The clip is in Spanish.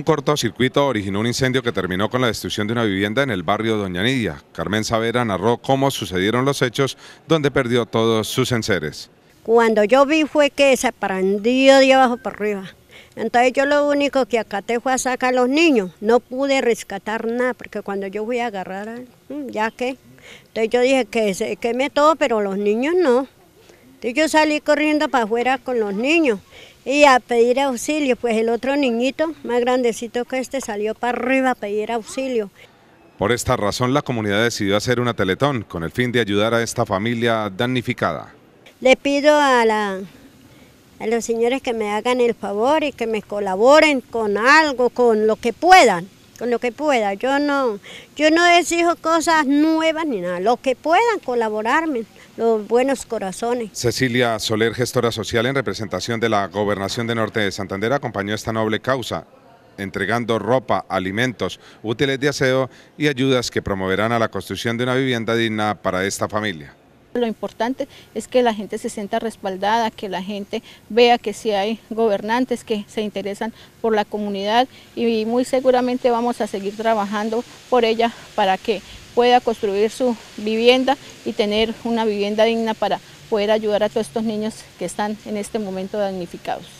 Un cortocircuito originó un incendio que terminó con la destrucción de una vivienda en el barrio Doña Nidia. Carmen Savera narró cómo sucedieron los hechos donde perdió todos sus enseres. Cuando yo vi fue que se prendió de abajo para arriba. Entonces yo lo único que acaté fue a sacar a los niños. No pude rescatar nada porque cuando yo fui a agarrar, mm, ya que. Entonces yo dije que se queme todo, pero los niños no. Entonces yo salí corriendo para afuera con los niños y a pedir auxilio. Pues el otro niñito, más grandecito que este, salió para arriba a pedir auxilio. Por esta razón la comunidad decidió hacer una teletón con el fin de ayudar a esta familia damnificada. Le pido a, la, a los señores que me hagan el favor y que me colaboren con algo, con lo que puedan, con lo que puedan. Yo no, yo no exijo cosas nuevas ni nada, lo que puedan colaborarme los buenos corazones. Cecilia Soler, gestora social en representación de la Gobernación de Norte de Santander, acompañó esta noble causa entregando ropa, alimentos, útiles de aseo y ayudas que promoverán a la construcción de una vivienda digna para esta familia. Lo importante es que la gente se sienta respaldada, que la gente vea que si hay gobernantes que se interesan por la comunidad y muy seguramente vamos a seguir trabajando por ella para que pueda construir su vivienda y tener una vivienda digna para poder ayudar a todos estos niños que están en este momento damnificados.